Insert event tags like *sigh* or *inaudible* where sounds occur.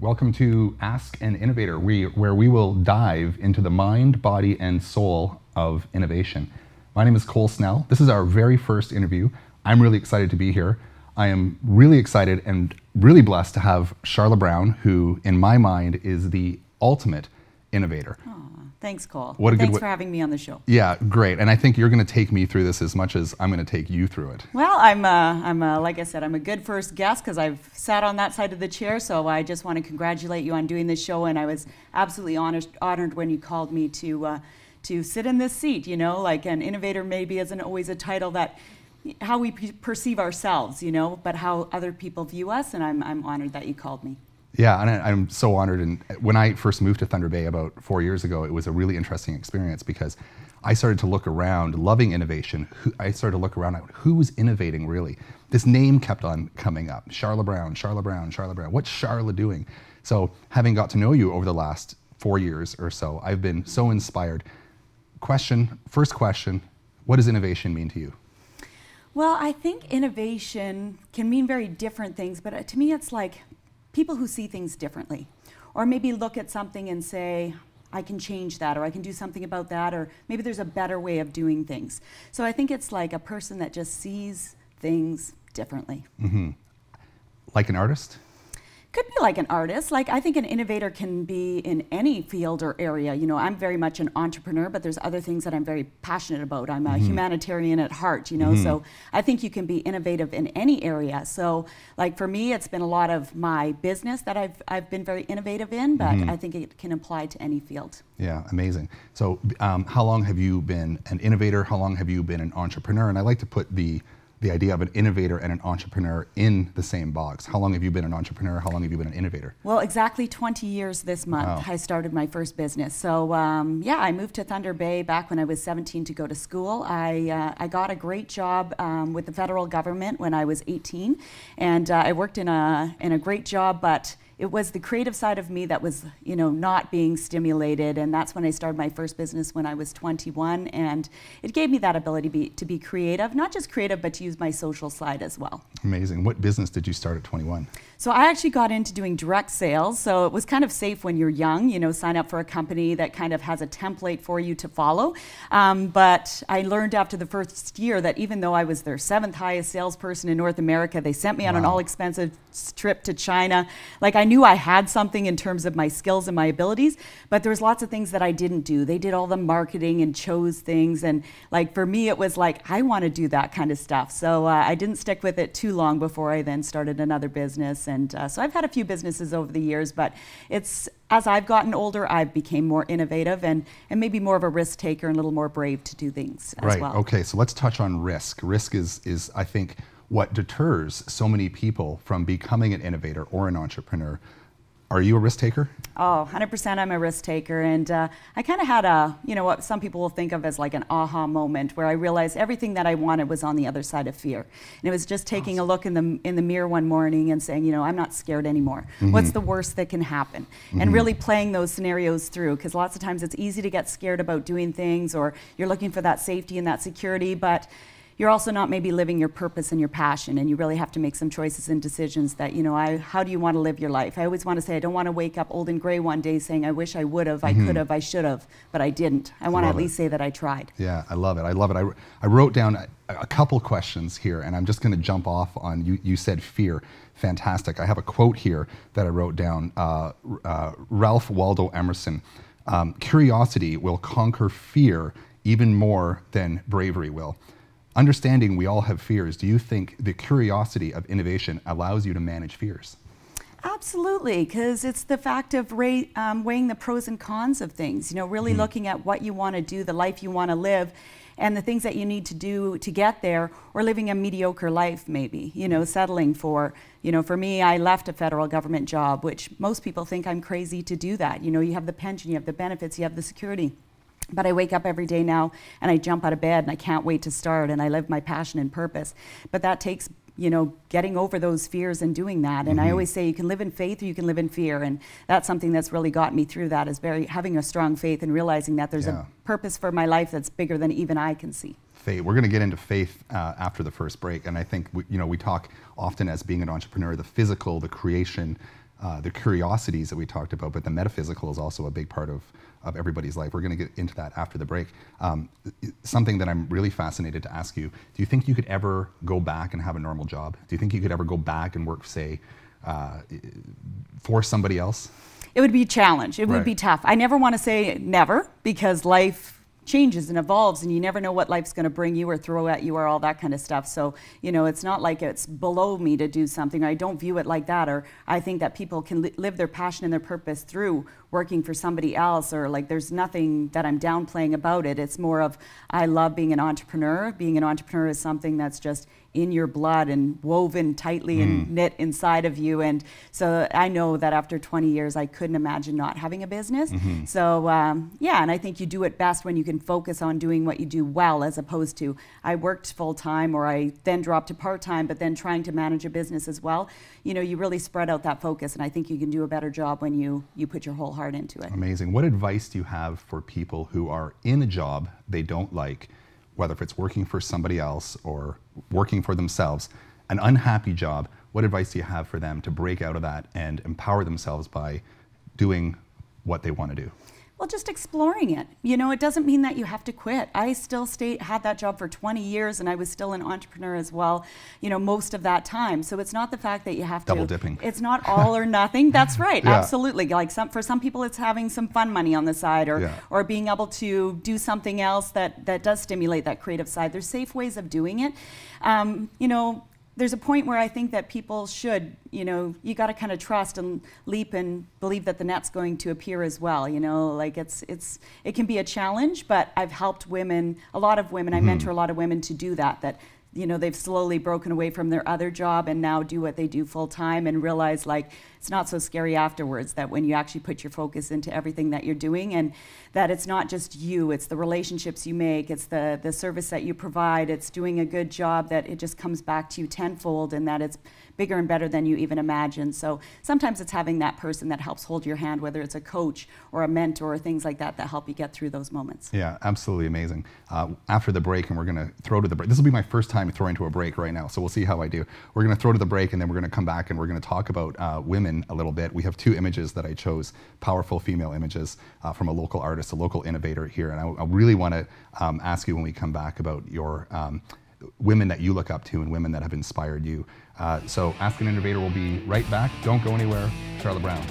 Welcome to Ask an Innovator, we, where we will dive into the mind, body, and soul of innovation. My name is Cole Snell. This is our very first interview. I'm really excited to be here. I am really excited and really blessed to have Sharla Brown, who, in my mind, is the ultimate innovator. Thanks, Cole. What a good Thanks wa- for having me on the show. Yeah, great. And I think you're going to take me through this as much as I'm going to take you through it. Well, I'm, uh, I'm uh, like I said, I'm a good first guest because I've sat on that side of the chair. So I just want to congratulate you on doing this show, and I was absolutely honored, honored when you called me to uh, to sit in this seat. You know, like an innovator maybe isn't always a title that how we pe- perceive ourselves, you know, but how other people view us. And I'm, I'm honored that you called me. Yeah, and I, I'm so honored. And when I first moved to Thunder Bay about four years ago, it was a really interesting experience because I started to look around, loving innovation. I started to look around at who was innovating really. This name kept on coming up: Sharla Brown, Sharla Brown, Sharla Brown. What's Sharla doing? So, having got to know you over the last four years or so, I've been so inspired. Question, first question: What does innovation mean to you? Well, I think innovation can mean very different things, but uh, to me, it's like people who see things differently, or maybe look at something and say, I can change that, or I can do something about that, or maybe there's a better way of doing things. So I think it's like a person that just sees things differently. Mm-hmm. Like an artist? Could be like an artist. Like I think an innovator can be in any field or area. You know, I'm very much an entrepreneur, but there's other things that I'm very passionate about. I'm a mm-hmm. humanitarian at heart, you know, so mm-hmm. I think you can be innovative in any area. So like for me, it's been a lot of my business that I've, I've been very innovative in, but mm-hmm. I think it can apply to any field. Yeah, amazing. So, um, how long have you been an innovator? How long have you been an entrepreneur? And I like to put the the idea of an innovator and an entrepreneur in the same box. How long have you been an entrepreneur? How long have you been an innovator? Well, exactly 20 years this month, Wow. I started my first business. So, um, yeah, I moved to Thunder Bay back when I was 17 to go to school. I, uh, I got a great job um, with the federal government when I was 18, and uh, I worked in a, in a great job, but it was the creative side of me that was, you know, not being stimulated, and that's when I started my first business when I was 21, and it gave me that ability to be, to be creative, not just creative, but to use my social side as well. Amazing. What business did you start at 21? So I actually got into doing direct sales. So it was kind of safe when you're young, you know, sign up for a company that kind of has a template for you to follow. Um, but I learned after the first year that even though I was their seventh highest salesperson in North America, they sent me on an all expensive trip to China. Like I knew I had something in terms of my skills and my abilities, but there was lots of things that I didn't do. They did all the marketing and chose things. And like for me, it was like, I want to do that kind of stuff. So uh, I didn't stick with it too long before I then started another business. And uh, so I've had a few businesses over the years, but it's as I've gotten older, I've became more innovative and, and maybe more of a risk taker and a little more brave to do things as right. well. Okay. So let's touch on risk. Risk is is I think what deters so many people from becoming an innovator or an entrepreneur. Are you a risk taker? Oh, 100% I'm a risk taker. And uh, I kind of had a, you know, what some people will think of as like an aha moment where I realized everything that I wanted was on the other side of fear. And it was just taking a look in the, in the mirror one morning and saying, you know, I'm not scared anymore. What's the worst that can happen? And really playing those scenarios through because lots of times it's easy to get scared about doing things or you're looking for that safety and that security, but you're also not maybe living your purpose and your passion and you really have to make some choices and decisions that you know I, how do you want to live your life i always want to say i don't want to wake up old and gray one day saying i wish i would have i could have i should have but i didn't i want to at it. least say that i tried Yeah, I love it. I love it. I, I wrote down a, a couple questions here, and I'm just going to jump off on you. You said fear. Fantastic. I have a quote here that I wrote down. Uh, uh, Ralph Waldo Emerson. Um, Curiosity will conquer fear even more than bravery will. Understanding we all have fears, do you think the curiosity of innovation allows you to manage fears? Absolutely, because it's the fact of um, weighing the pros and cons of things. You know, really looking at what you want to do, the life you want to live, and the things that you need to do to get there, or living a mediocre life, maybe. You know, settling for. You know, for me, I left a federal government job, which most people think I'm crazy to do that. You know, you have the pension, you have the benefits, you have the security. But I wake up every day now and I jump out of bed and I can't wait to start and I live my passion and purpose. But that takes, you know, getting over those fears and doing that. And I always say you can live in faith or you can live in fear. And that's something that's really got me through that is very having a strong faith and realizing that there's Yeah. a purpose for my life that's bigger than even I can see. faith. We're going to get into faith uh, after the first break, and I think we, you know we talk often as being an entrepreneur, the physical, the creation, uh, the curiosities that we talked about, but the metaphysical is also a big part of, of everybody's life. We're going to get into that after the break. Um, something that I'm really fascinated to ask you do you think you could ever go back and have a normal job? Do you think you could ever go back and work, say, uh, for somebody else? It would be a challenge. It Right. would be tough. I never want to say never because life changes and evolves and you never know what life's going to bring you or throw at you or all that kind of stuff. So, you know, it's not like it's below me to do something. I don't view it like that or I think that people can li- live their passion and their purpose through working for somebody else or like there's nothing that I'm downplaying about it. It's more of I love being an entrepreneur. Being an entrepreneur is something that's just in your blood and woven tightly and knit inside of you. And so I know that after 20 years, I couldn't imagine not having a business. So um, yeah, and I think you do it best when you can focus on doing what you do well, as opposed to I worked full time or I then dropped to part time, but then trying to manage a business as well. You know, you really spread out that focus, and I think you can do a better job when you you put your whole heart into it. Amazing. What advice do you have for people who are in a job they don't like, whether if it's working for somebody else or working for themselves, an unhappy job? What advice do you have for them to break out of that and empower themselves by doing what they want to do? Well, just exploring it. You know, it doesn't mean that you have to quit. I still stayed, had that job for 20 years, and I was still an entrepreneur as well. You know, most of that time. So it's not the fact that you have Double to. Double dipping. It's not all or nothing. *laughs* That's right. Yeah. Absolutely. Like some for some people, it's having some fun money on the side, or Yeah. or being able to do something else that that does stimulate that creative side. There's safe ways of doing it. Um, you know. There's a point where I think that people should, you know, you got to kind of trust and leap and believe that the net's going to appear as well. You know, like it's it's it can be a challenge, but I've helped women, a lot of women. I mm-hmm. mentor a lot of women to do that. That you know they've slowly broken away from their other job and now do what they do full time and realize like it's not so scary afterwards that when you actually put your focus into everything that you're doing and that it's not just you it's the relationships you make it's the the service that you provide it's doing a good job that it just comes back to you tenfold and that it's bigger and better than you even imagined so sometimes it's having that person that helps hold your hand whether it's a coach or a mentor or things like that that help you get through those moments Yeah, absolutely amazing. Uh, after the break, and we're going to throw to the break. This will be my first time throwing to a break right now, so we'll see how I do. We're going to throw to the break, and then we're going to come back and we're going to talk about uh, women a little bit. We have two images that I chose, powerful female images uh, from a local artist, a local innovator here, and I, I really want to um, ask you when we come back about your. Um, Women that you look up to and women that have inspired you. Uh, so, Ask an Innovator will be right back. Don't go anywhere. Sharla Brown.